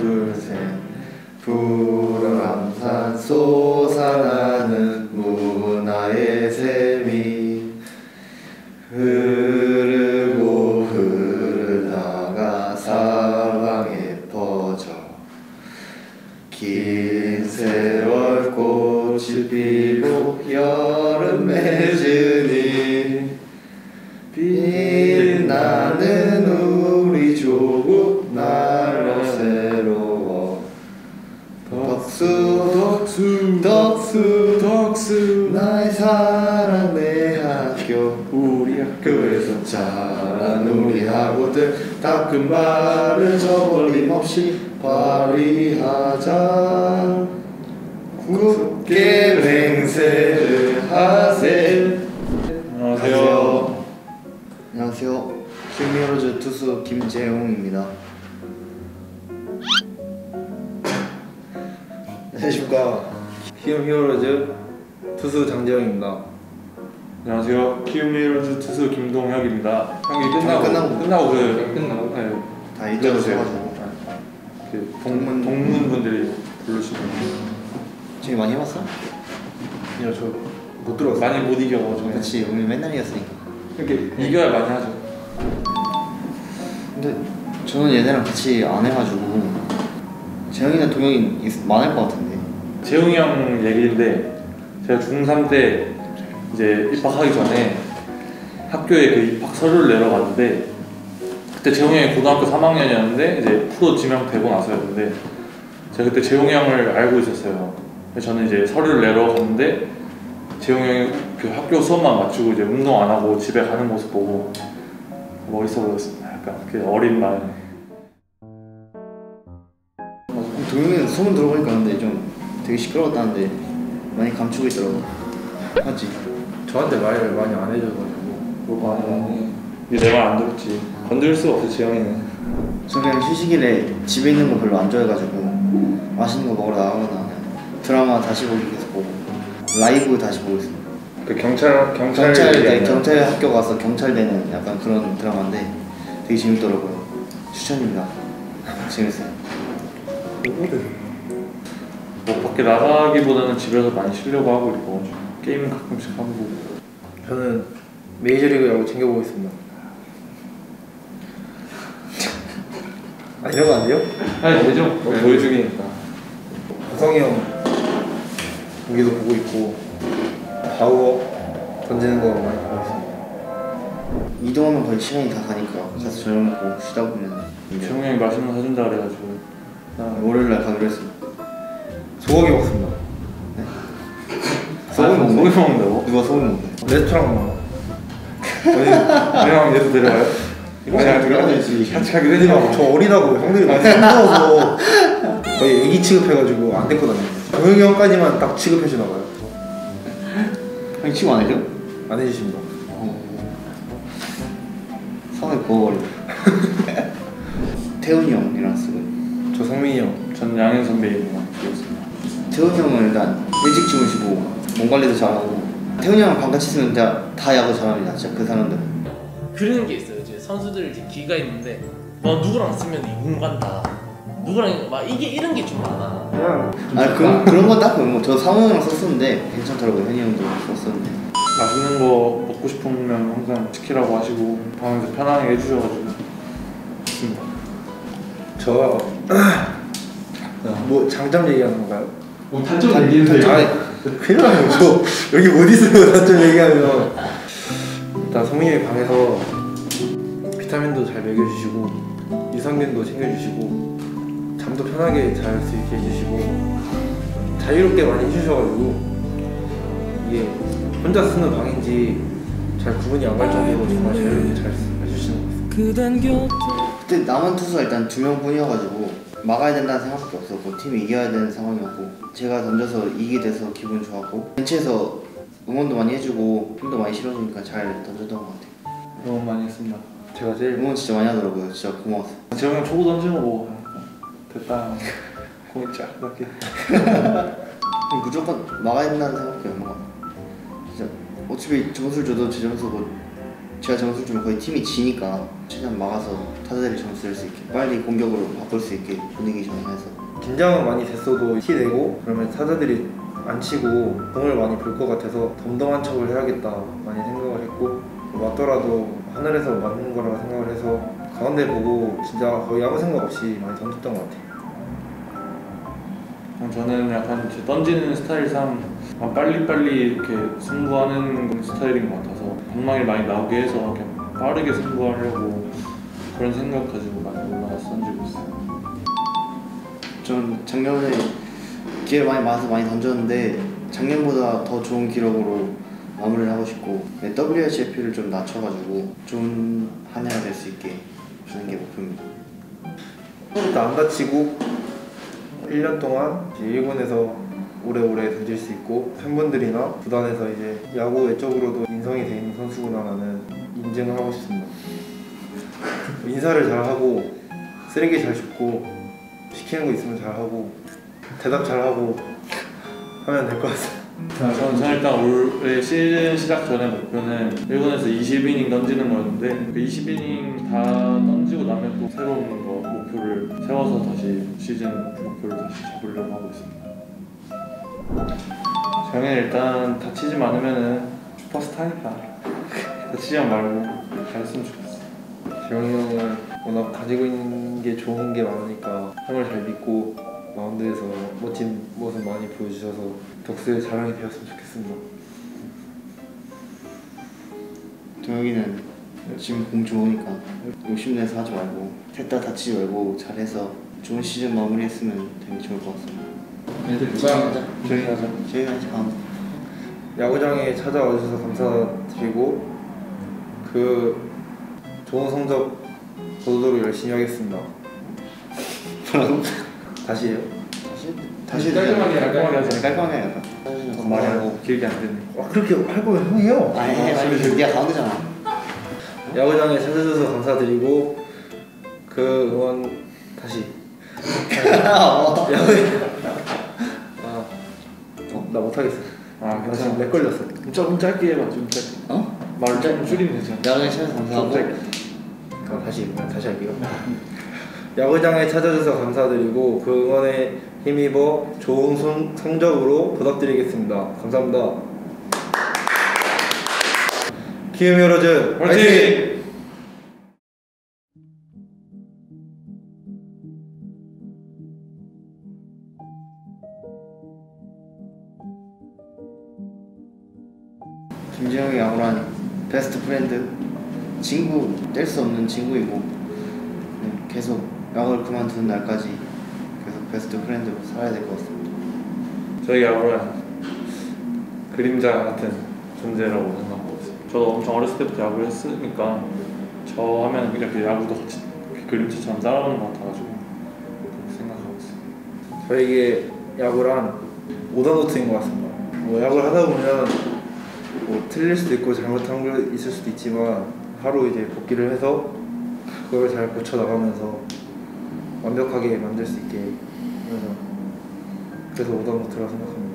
둘셋. 불암산 솟아나는 문화의 샘이 흐르고 흐르다가 사방에 퍼져 긴 세월 꽃이 피고 여름 맺으니 빛나는 우리 학우들 따끈 말을 저버림 없이 발휘하자 굳게 맹세를 하세 안녕하세요. 안녕하세요. 히어로즈 투수 김재용입니다. 안녕하십니까 히어 히어로즈 투수 장재영입니다. 안녕하세요. 키움히어로즈 투수 김동혁입니다. 경기 끝나고 끝나고. 끝나고 그 끝나고? 네, 다 잊어주셔가지고 그 동문 동문 분들이 부르시는 저희 많이 해봤어? 아니요 저못 들었어요. 많이 못 이겨가지고 그렇지 우리 맨날 이겼으니까. 이렇게 이겨야 많이 하죠. 근데 저는 얘네랑 같이 안 해가지고 재영이나 동영이 있- 많을 것 같은데. 재웅이 형 얘기인데 제가 중3 때 이제 입학하기 전에 학교에 그 입학 서류를 내러 갔는데 그때 재웅이 형이 고등학교 3학년이었는데 이제 프로 지명되고 나서였는데 제가 그때 재웅이 형을 알고 있었어요. 저는 이제 서류를 내러 갔는데 재웅이 형이 그 학교 수업만 마치고 이제 운동 안 하고 집에 가는 모습 보고 멋있어 보였습니다. 약간 그 어린 마음에. 동영이는 소문 들어보니까 근데 좀 되게 시끄러웠다는데 많이 감추고 있더라고. 맞지? 저한테 말을 많이 안 해줘가지고 내말 안 들었지. 건들 수 없어 재영이는. 저 그냥 휴식일에 집에 있는 거 별로 안 좋아해가지고 맛있는 거 먹으러 나가거나 드라마 다시 보기 계속 보고 라이브 다시 보고 있어요. 그 경찰 경찰 경찰 네, 경찰 학교 가서 경찰 되는 약간 그런 드라마인데 되게 재밌더라고요. 추천입니다. 재밌어요. 뭐 밖에 나가기보다는 집에서 많이 쉬려고 하고 있고 게임 가끔씩 하고 저는 메이저리그 야구 챙겨보고 있습니다. 아 이런 거 안 돼요? 아니 되죠 뭐 보여주기니까 구성이 형 경기도 보고 있고 좌우 던지는 거 많이 보고 있습니다. 이동하면 거의 시간이 다 가니까 가서 저녁 먹고 쉬다 보면 재웅이 형이 맛있는 거 사준다 그래가지고 월요일 날 가기로 했습니다. 소고기 먹습니다. 소고기? 소고기 먹는다고? 누가 소금 먹네? 레스토랑. 형 얘도 데려와요? 이거 제가 들어가야지. 같이 가기로 저 했지만 어리다고 형들이 많이 힘들어서 거의 애기 취급해가지고 안 데리고 다녀요. 동영이 형까지만 딱 취급해주나 봐요. 형이 치고 안 해줘? 안 해주십니다. 선을 그어버려. 태훈이 형이랑 쓰고. 저 성민이 형. 전 양현 찍었습니다 태훈이 형은 일단 일찍 주무시고 몸 관리도 잘하고 태훈이 형은 방같이 있으면 다, 다 야구 잘합니다. 진짜 그 사람들은. 그런 게 있어요. 이제 선수들 이제 기가 있는데 뭐 누구랑 쓰면 이공 간다. 누구랑 막 이게 이런 게 좀 많아. 그냥 아 그런 그런 건딱 그런 거. 저 상호 형랑 썼었는데 괜찮더라고요. 현이 형도 썼었는데. 맛있는 거 먹고 싶으면 항상 시키라고 하시고 방에서 편안하게 해주셔가지고 좋습니다 저. 뭐 장점 얘기하는 건가요? 뭐 단점 얘기해주세요 아, 큰일 나요. 저 여기 못 있어요. 단점 얘기하면. 일단 성민이 방에서 비타민도 잘 먹여주시고 유산균도 챙겨주시고 잠도 편하게 잘 수 있게 해주시고 자유롭게 많이 해주셔가지고 이게 혼자 쓰는 방인지 잘 구분이 안 갈 정도로 정말 자유롭게 잘 해주시는 것 같습니다. 그때 남은 투수가 일단 두 명뿐이어가지고 막아야 된다는 생각밖에 없었고 팀이 이겨야 되는 상황이었고 제가 던져서 이기게 돼서 기분 좋았고 벤치에서 응원도 많이 해주고 힘도 많이 실어주니까 잘 던졌던 것 같아요. 너무 많이 했습니다 제가 제일 응원 진짜 많이 하더라고요. 진짜 고마웠어요. 재웅이 형 초구 던지는 거 됐다 공이 쫙 이렇게 무조건 막아야 된다는 생각밖에 없는 것 같아요. 진짜 어차피 점수를 줘도 제 점수고 제가 점수를 주면 거의 팀이 지니까 최대한 막아서 타자들이 점수를 수 있게 빨리 공격으로 바꿀 수 있게 분위기 전환해서 긴장은 많이 됐어도 티 내고 그러면 타자들이 안 치고 공을 많이 볼 것 같아서 덤덤한 척을 해야겠다 많이 생각을 했고 맞더라도 하늘에서 맞는 거라고 생각을 해서 가운데 보고 진짜 거의 아무 생각 없이 많이 던졌던 것 같아요. 어, 저는 약간 제 던지는 스타일상 막 빨리빨리 이렇게 승부하는 스타일인 것 같아 서 방망이를 많이 나오게 해서 그냥 빠르게 승부하려고 그런 생각 가지고 많이 올라가서 던지고 있어요. 전 작년에 기회 많이 많아서 많이 던졌는데 작년보다 더 좋은 기록으로 마무리를 하고 싶고 네, WHFP를 좀 낮춰가지고 좋은 한 해가 될 수 있게 주는 게 목표입니다. 일단 안 다치고 1년 동안 일본에서 오래오래 던질 수 있고 팬분들이나 구단에서 이제 야구 외적으로도 인성이 돼 있는 선수구나라는 인증을 하고 싶습니다. 인사를 잘하고 쓰레기 잘 줍고 시키는 거 있으면 잘하고 대답 잘하고 하면 될 것 같습니다. 저는, 저는 일단 올해 시즌 시작 전에 목표는 일본에서 20이닝 던지는 거였는데 그 20이닝 다 던지고 나면 또 새로운 거 목표를 세워서 다시 시즌 목표를 다시 잡으려고 하고 있습니다. 저는 일단 다치지 않으면은 슈퍼스타니까 다치지 말고 잘했으면 좋겠어. 재영이 형은 워낙 가지고 있는 게 좋은 게 많으니까 형을 잘 믿고 마운드에서 멋진 모습 많이 보여주셔서 덕수의 자랑이 되었으면 좋겠습니다. 동혁이는 지금 공 좋으니까 욕심내서 하지 말고 셋 다 다치지 말고 잘해서 좋은 시즌 마무리했으면 되게 좋을 것 같습니다. 애들 누가 저희 하자. 저희가 이제 다음 야구장에 찾아와 주셔서 감사드리고 그 좋은 성적 거두도록 열심히 하겠습니다. 뭐라고? 다시요? 다시 다시 깔끔하게 깔끔하게 하자. 깔끔하게 해야겠다. 말이 하고 길게 안 되네. 와 그렇게 할 거면 형이 해요. 아니 아니 네가 가운데잖아. 야구장에 찾아줘서 감사드리고 그 응원 다시 야구 아, 어? 나 못하겠어. 아 나 지금 괜찮아. 렉 걸렸어. 좀 짧게 해봐 좀 짧게. 어? 말을 좀 줄이면 되잖아. 야구장에 찾아서 감사하고 그럼 다시 다시 할게요. 야구장에 찾아줘서 감사드리고 그 응원에 힘입어 좋은 성, 성적으로 보답드리겠습니다. 감사합니다. 키움 히어로즈 화이팅! 김재웅에게 야구란 best friend 친구 뗄 수 없는 친구이고 네, 계속 야구를 그만두는 날까지 계속 best friend로 살아야 될 것 같습니다. 저희 야구는 그림자 같은 존재라고 생각하고 있어요. 저도 엄청 어렸을 때부터 야구를 했으니까 저 하면 이렇게 야구도 같이 이렇게 그림자처럼 따라오는 것 같아가지고 그렇게 생각하고 있어요. 저에게 야구란 오다노트인 것 같습니다. 뭐 야구를 하다 보면 뭐 틀릴 수도 있고 잘못한 게 있을 수도 있지만 하루 이제 복귀를 해서 그걸 잘 고쳐 나가면서 완벽하게 만들 수 있게 하면서 그래서 오다노트라고 생각합니다.